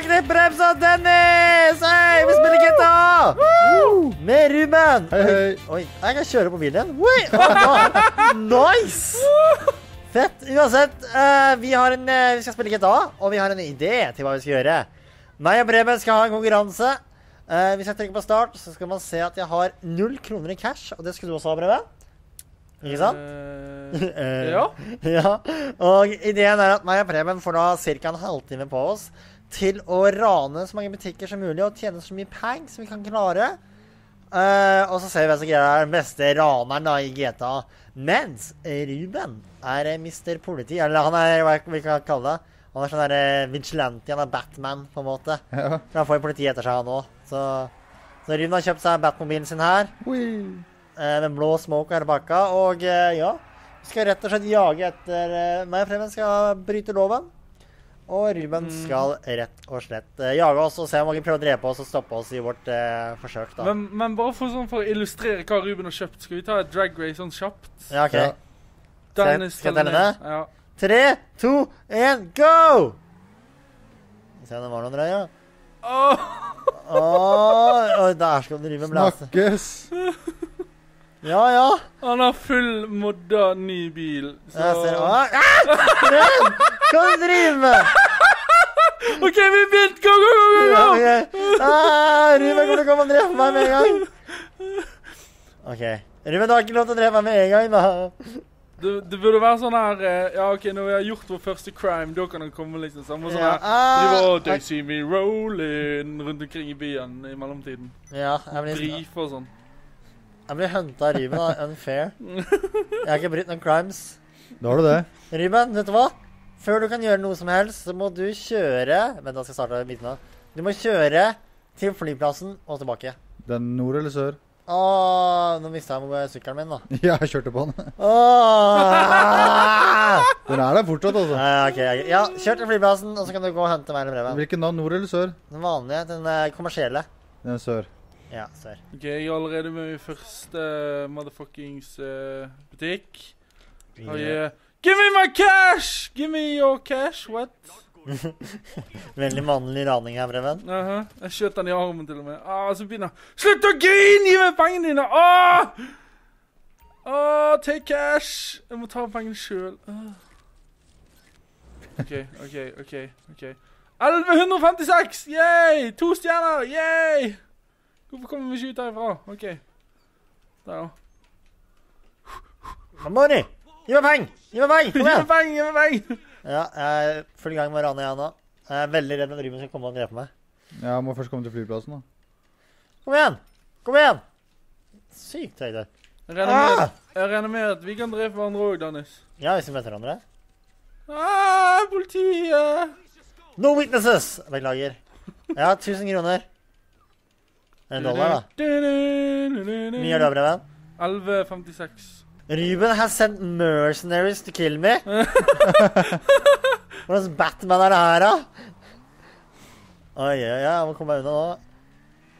og velkommen tilbake til Brems og Dennis! Hei, vi spiller GTA! Med Ruben. Hei, hei. Oi, jeg kan kjøre på bilen igjen. Oi. Nice! Fett. Uansett, eh, vi, har en, eh, vi skal spille GTA, og vi har en idé til hva vi skal gjøre. Meg og Preben skal ha en konkurranse. Eh, hvis jeg trykker på start, så skal man se at jeg har null kroner i cash, og det skulle du også ha, Preben. Ikke sant? Eh, Eh, ja. ja. Og ideen er at meg og Preben får da ca. en halvtime på oss til å rane så mange butikker som mulig og tjene så mye penger som vi kan klare. Uh, og så ser vi hvem som greier den beste raneren da i GTA. Mens Ruben er eh, Mr. Politi, eller han er hva vi kan kalle det. Han er sånn der eh, vigilante, han er Batman, på en måte. Ja. For han får jo politiet etter seg, han òg. Så, så Ruben har kjøpt seg Batmobilen sin her. Eh, med blå smoke og hele pakka. Og ja, skal rett og slett jage etter uh, meg og Preben skal bryte loven. Og Ruben Mm. skal rett og slett uh, jage oss og se om han kan prøve å drepe oss og stoppe oss i vårt uh, forsøk, da. Men, men bare for, sånn, for å illustrere hva Ruben har kjøpt, skal vi ta et drag race sånn kjapt? Ja, OK. Ja. Dennis skal jeg telle ned. Ja. Tre, to, én, go! Se om det var noen drøye. Åh, oh, oh, der skal Ruben blæse. Snakkes. Ja, ja. han har full modda ny bil. Så Jeg ser Åh, ah! Ruben! Hva du med? OK, Bent, begynte! Go, go, go, go! Ja, go! ok. Ah, Ruben kommer til å komme og drepe meg med en gang. OK. Ruben, du har ikke lov til å drepe meg med en gang, da. Det, det burde være sånn her eh, Ja, OK, når vi har gjort vår første crime, da kan han komme liksom sånn. Sånn Ja, her ah, De var. They see me rolling rundt omkring i byen i mellomtiden. Ja, jeg blir, Brief og sånn. jeg blir hunta av Ruben. Unfair. Jeg har ikke brutt noen crimes. Da har du det. Ruben, vet du hva? Før du kan gjøre noe som helst, så må du kjøre Vent, da skal jeg starte midten av. Du må kjøre til flyplassen og tilbake. Den nord eller sør? Åh, nå mista jeg sykkelen min, da. Ja, jeg kjørte på den. Åh! Den er der fortsatt, altså. Eh, ok, ok. Ja, kjør til flyplassen, og så kan du gå og hente meg eller brevet. Hvilken da? Nord eller sør? Den vanlige, den eh, kommersielle. Den er sør. Ja, sør. OK, jeg er allerede med i første motherfuckings eh, butikk. Oh, yeah. Give me my cash! Give me your cash, what? Veldig mannlig raning her, Breven. Uh -huh. Jeg skjøt han i armen til og med. Ah, så begynner han Slutt å grine! Gi meg pengene dine! Ah! Ah, take cash! Jeg må ta pengene sjøl. Ah. OK, OK, OK. ok 1156! Yay! To stjerner! Yay! Hvorfor kommer vi ikke ut herfra? OK. Der, da. Money! Gi meg penger! Gi meg penger! Gi Kom meg igjen! penger! Gi meg penger! Ja, jeg er full gang med å rane, jeg nå. Jeg er veldig redd at Ruben skal komme og drepe meg. Ja, jeg må først komme til flyplassen, da. Kom igjen! Kom igjen! Sykt høyde. Jeg regner med, Ah! jeg regner med at vi kan drepe hverandre òg, Dennis. Ja, hvis vi møter hverandre. Ah, politiet! No witnesses! Beklager. Ja, har 1000 kroner. En dollar, da. Hvor mye er det, Preben? 11,56. Ruben has sent mercenaries to kill me. Hvordan Batman er det her, da? Oi, oi, oi, jeg må komme meg unna nå.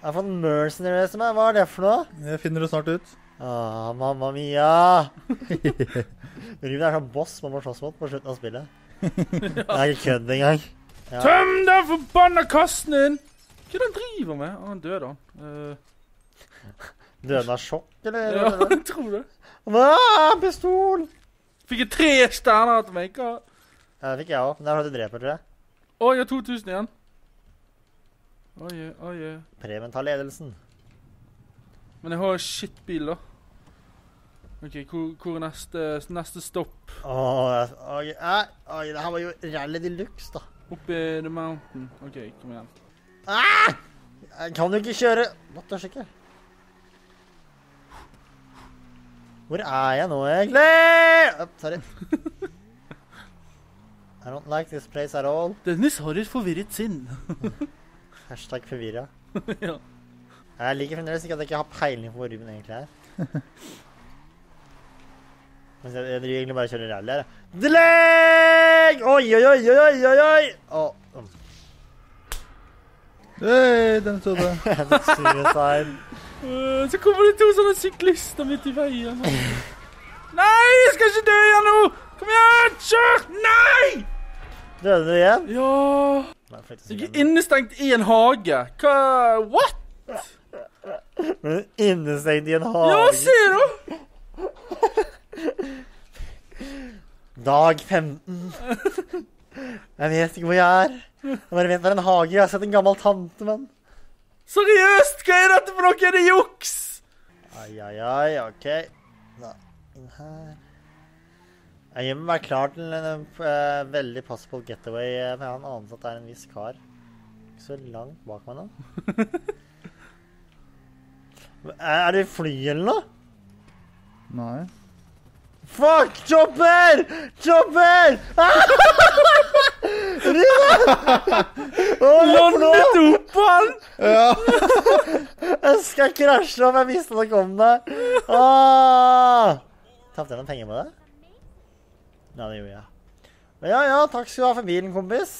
Jeg har fått mercenaries meg. Hva er det for noe? Jeg finner det snart ut. Ah, mamma mia. Ruben er sånn boss man må slåss mot på slutten av spillet. Det er ikke kødd engang. Ja. Tøm den forbanna kassen din! Hva er det han driver med? Ah, han døde, han. Uh, Døde av sjokk, eller? ja, jeg tror det. Ah, pistol! Fikk jeg tre stjerner til. Hva? Ja, det fikk jeg òg. Men det er fordi du dreper, tror jeg. Å, jeg har 2000 igjen. Oi, oi, oi. Preben tar ledelsen. Men jeg har shitbil, da. OK, hvor, hvor er neste, neste stopp? Åh, jeg- oi, oi, det her var jo rally de luxe, da. Oppe i the mountain. OK, kom igjen. Ah! Jeg kan jo ikke kjøre motorsykkel. Hvor er jeg nå, egentlig? Opp, sorry. I don't like this place at all. Dennis har et forvirret sinn. Hashtag forvirra. ja. Jeg liker fremdeles ikke at jeg ikke har peiling på hvor Ruben egentlig er. Men jeg, jeg driver egentlig bare og kjører rally her. Dleg! Oi, oi, oi, oi, oi, oi, um, Hei, den trodde. Så kommer det to sånne syklister midt i veien. Nei, jeg skal ikke dø igjen nå! Kom igjen! Kjør! Nei! Døde du igjen? Ja Jeg er innestengt i en hage. Hva What? Men innestengt i en hage Ja, ser se da! Dag 15. Jeg vet ikke hvor jeg er. Jeg bare vet det er en hage. Jeg har sett en gammel tante, men Seriøst, hva er dette for noe? Er det juks? Ai, ai, ai. OK. Da, inn her. Jeg gjør meg klar til en eh, veldig possible getaway. Men jeg har en anelse at det er en viss kar ikke så langt bak meg nå. Er er det fly eller noe? Nei. Fuck! Chopper! Chopper! Ah! Rune! Landet opp han! Ja! Jeg skal krasje om jeg visste det kom der. Ah! Tapte jeg noen penger på det? Ja, det gjorde jeg. Men ja, ja, takk skal du ha for bilen, kompis.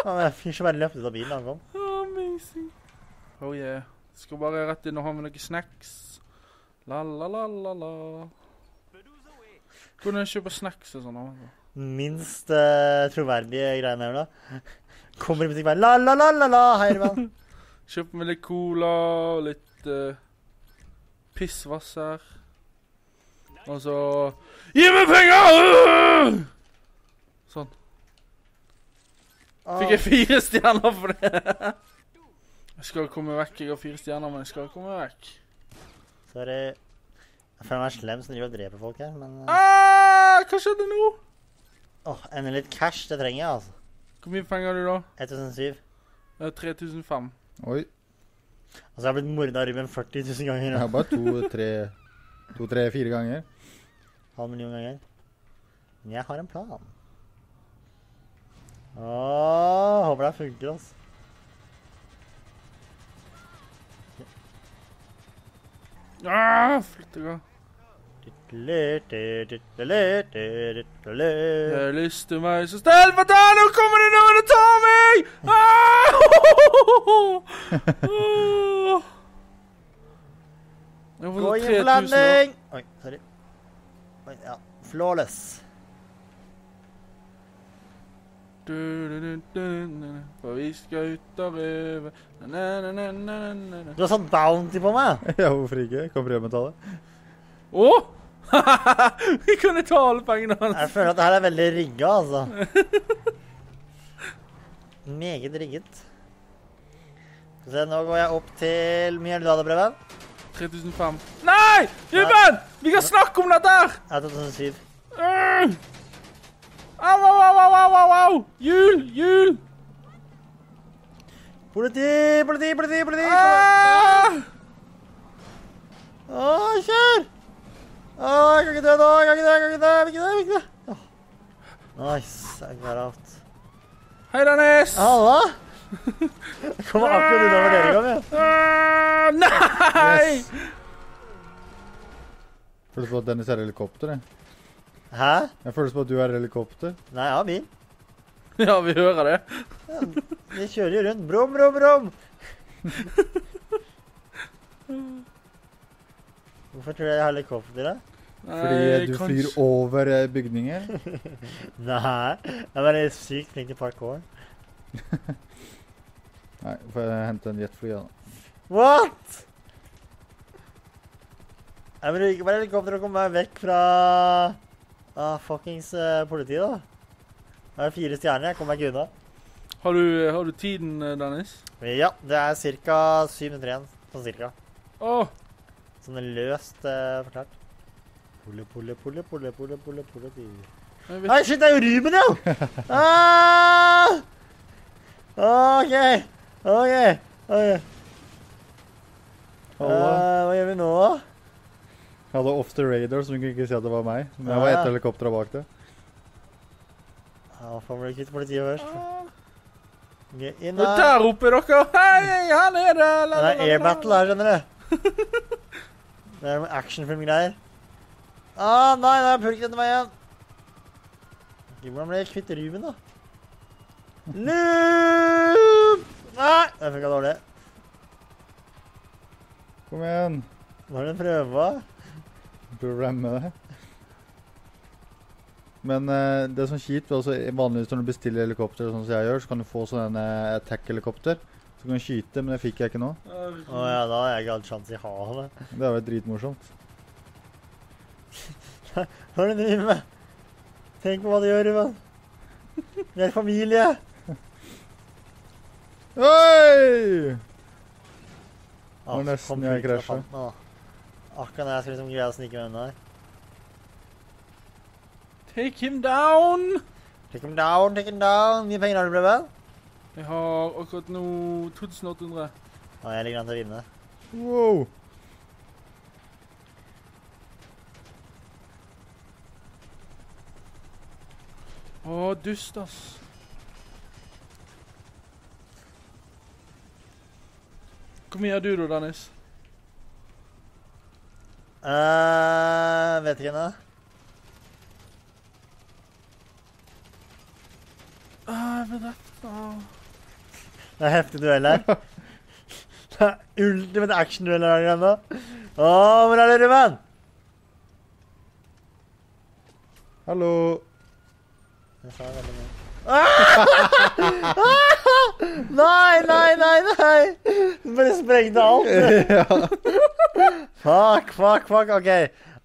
Jeg fyr som bare løpte ut av bilen da han kom. Amazing. Oh yeah. Skal bare rett inn og ha med noen snacks. La, la, la, la, la. Kunne jeg kjøpe snacks og sånn? Minst uh, troverdige greiene her, da. Kommer i butikken bare la, la, la, la, la. Hei, Herman. Kjøpe meg litt cola og litt uh, pissvasser. Og så Gi meg penger! Sånn. Fikk jeg fire stjerner for det? Jeg skal komme vekk. Jeg har fire stjerner, men jeg skal komme vekk. Sorry. Jeg føler meg slem som driver og dreper folk her, men eh, Ah, hva skjedde nå? Åh, Enda litt cash, det trenger jeg, altså. Hvor mye penger har du da? 1007. Eh, 3005. Oi. Altså, jeg har blitt morda av Ruben 40 000 ganger. Ja, bare to, tre, to, tre, fire ganger. Halv million ganger. Men jeg har en plan. Åh, håper det funker, altså. Ah, flytt deg av. Jeg har lyst til meg så stell for deg, nå kommer det noen og tar meg! Ah! Gå inn for landing! Oi, sorry. Oi, ja. Flawless. Du, du, du, du, du, For vi skal ut og røve. Du har satt bounty på meg! Ja, hvorfor ikke? Kan prøve Å! Vi kunne ta alle pengene hans. Jeg føler at det her er veldig rigga, altså. Meget rigget. Skal vi se, nå går jeg opp til mye er det du hadde, Preben? 3005. Nei! Ruben! Vi kan snakke om dette her! Er 2007. Øh! Au, au, au, au, au, au, au! Jul! Jul! Politi, politi, politi, politi! Ah! Å, kjør! Jeg kan ikke dø nå, jeg kan ikke dø, jeg kan ikke dø, jeg vil ikke dø, jeg vil ikke dø. Åh. Nice, I got out. Hei, Dennis! Halla! Jeg kommer akkurat unna gang, jeg. Ah, nei! Føles på at Dennis er helikopter, jeg. Hæ? Jeg føles på at du er helikopter. Nei, jeg har bil. Ja, vi hører det. Vi kjører jo rundt. Brum, brum, brum. Hvorfor tror du jeg har helikopter, da? Fordi Nei, du kanskje- flyr over eh, bygninger. Nei, jeg er bare sykt flink til parkour. Nei, får jeg hente en jetfly, da. What? Jeg bruker bare helikopter og komme meg vekk fra ah, fuckings uh, politiet, da. Jeg har fire stjerner, jeg kommer meg ikke unna. Har du, har du tiden, eh, Dennis? Ja, det er ca. syv minutter igjen. Sånn cirka. Å, Sånn løst uh, forklart. Pulle, pulle, pulle, pulle, pulle, pulle, pulle, pulle. jeg Nei, shit, det er jo Ruben, jo! Ah! OK. OK. ok. Hallo. Eh, hva gjør vi nå, da? Jeg hadde off the radar, så hun kunne ikke si at det var meg. Men jeg var ett helikopter bak det. Ja, Hvorfor ble vi kvitt politiet først? Ok, inn her. Der oppe er dere! Hei, her nede! Det er air battle her, skjønner du. Det er noe actionfilm-greier. Ah, nei, det er pulken etter meg igjen. Ok, Hvordan ble jeg kvitt Ruben, da? Noob! Nei, det funka dårlig. Kom igjen. Er det du prøver på? Du ramme det. Men uh, det som er kjipt, altså, vanligvis når du bestiller helikopter, sånn som jeg gjør, så kan du få sånn eh, attack-helikopter. Så kan du skyte, men det fikk jeg ikke nå. Å ja, da har jeg ikke hatt sjanse i havet. Det er vært dritmorsomt. Hva er det du driver med? Tenk på hva du gjør, Ruben. Vi er familie. Oi! Det var nesten jeg krasja. Akkurat da. Jeg skulle liksom greie å snike meg unna her. Take him down! Take him down, take him down. Hvor mye penger har du, Preben? Jeg har akkurat nå 2800. Ja, jeg ligger an til å vinne. Wow! Å, dust, ass. Hvor mye har du da, Dennis? Uh, vet ikke ennå. Ah, jeg ble drept. Ah. Det er heftig duell her. Det er Ultimate action-duell her ennå. Å, hvor er det, Ruben? Hallo! Jeg sa veldig mye. Nei, nei, nei, nei! Du bare sprengte alt. Fuck, fuck, fuck. OK,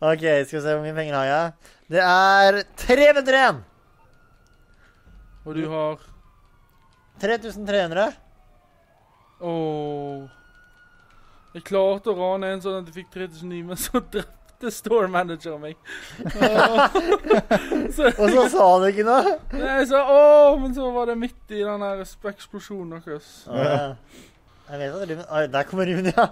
Ok, skal vi se hvor mye penger har jeg. Det er 300 igjen. Og du har 3300. Åh. Jeg klarte å rane en sånn at jeg fikk 39, men så drepte store manageren meg. Så, Og så sa han ikke noe. Nei, jeg sa åh, men så var det midt i den der eksplosjonen deres. Å, ja. Jeg vet at Ruben Oi, der kommer Ruben, ja.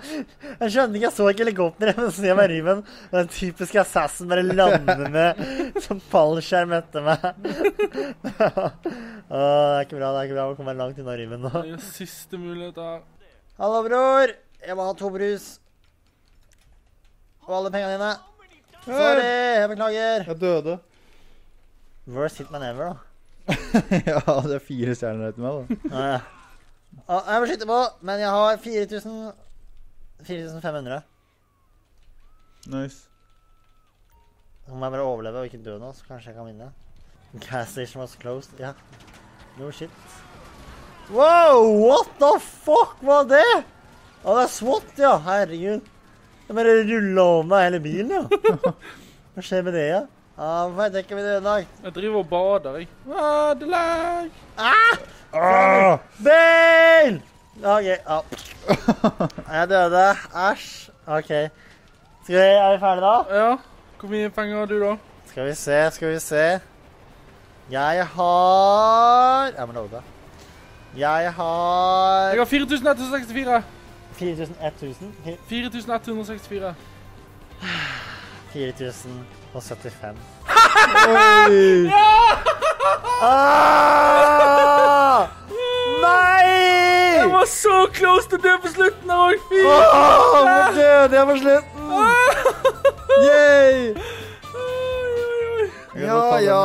Jeg skjønner ikke, jeg så ikke helikopteret, men så ser jeg meg Ruben. Og den typiske assassin bare lander med som fallskjerm etter meg. Å, det er ikke bra, det er ikke bra. Nå kommer jeg langt unna Ruben nå. Det er siste mulighet her. Hallo, bror. Jeg må ha to brus. Og alle pengene dine. Sorry, jeg beklager. Jeg døde. Worst hitman ever, da. ja, det er fire stjerner etter meg, da. Jeg må skyte på, men jeg har 4000 4500. Nice. Så må jeg bare overleve og ikke dø nå, så kanskje jeg kan vinne. Gas station was closed. Ja. No shit. Wow, what the fuck var det? Å, det er SWAT, ja. Herregud. Det bare rulla over meg hele bilen, ja. Hva skjer med det, ja? Ja, Hvorfor er dekket mitt ødelagt? Jeg driver og bader, jeg. Ah, det! Ah! Bil! OK. Ja. Jeg døde. Æsj. OK. Skal vi, er vi ferdige da? Ja. Hvor mye penger har du, da? Skal vi se, skal vi se. Jeg har Jeg må love det. Jeg har Jeg har 4164. 4100? 4164. 4075. Oi! Ah! Nei! Jeg var så close til å dø på slutten av òg! Fy! Åh, Nå døde jeg på slutten! Yay! Oi, oi, oi. Jeg Ja, ja.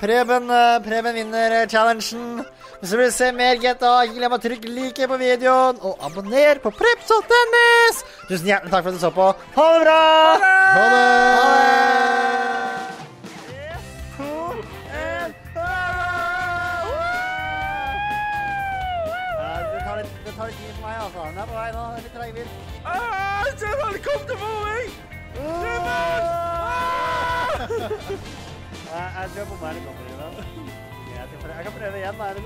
Preben, eh, Preben vinner eh, challengen. Hvis du vil se mer GTA, ikke glem å trykke like på videoen, og abonner på Preps og Dennis! Tusen hjertelig takk for at du så på. Ha det bra! Ha det! Ha det! Tar litt tid for meg, altså. Den er på vei nå. Det er litt treig bil. Ah, helikopter for meg! Jeg jeg tror jeg bomma helikopteret. Jeg kan prøve igjen. da. Er det